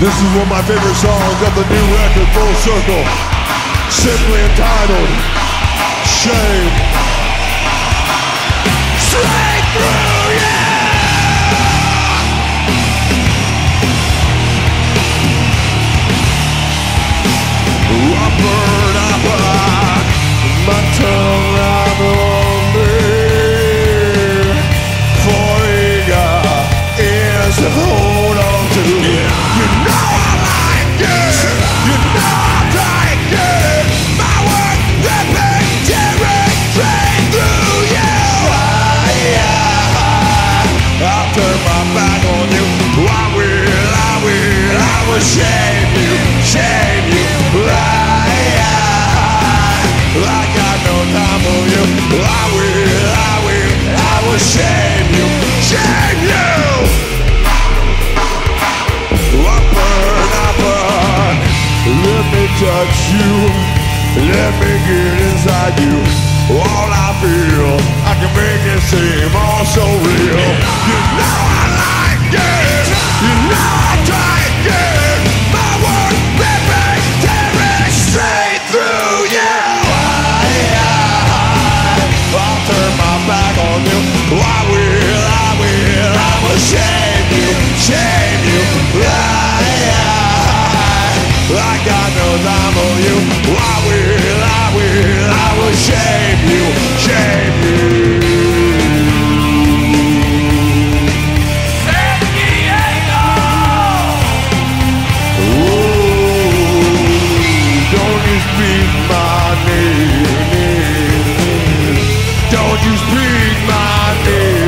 This is one of my favorite songs of the new record, Full Circle. Simply entitled Shame. Straight through you! Burn I will, I will, I will shame you, shame you. Burn. Let me touch you. Let me get inside you. All I feel, I can make it shame you. I, I got no time for you. I will, I will, I will shame you, shame you. Ooh, don't you speak my name. Don't you speak my name.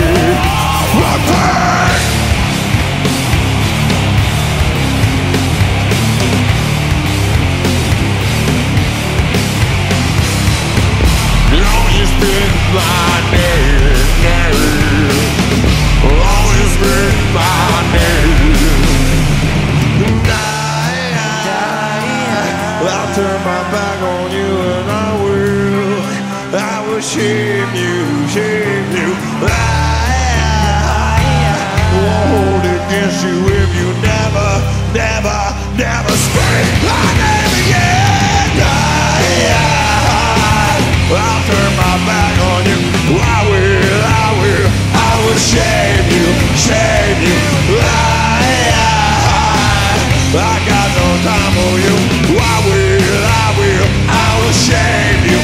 Turn my back on you and I will. I will shame you, shame you. I won't hold against you I got no time for you. I will, I will, I will shame you.